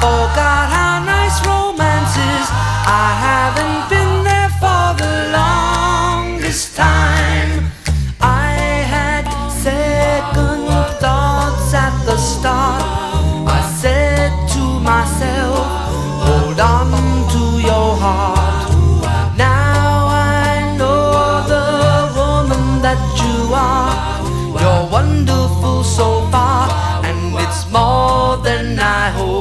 forgot how nice romance is. I haven't been there for the longest time. I had second thoughts at the start. I said to myself, hold on to your heart. Now I know the woman that you are. You're wonderful so far, and it's more than I hope.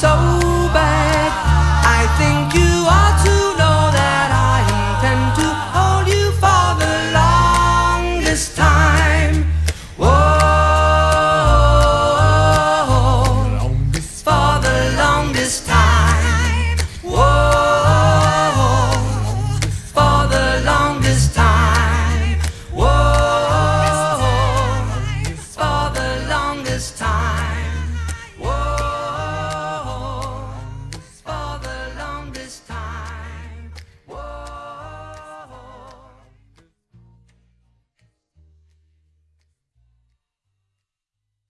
so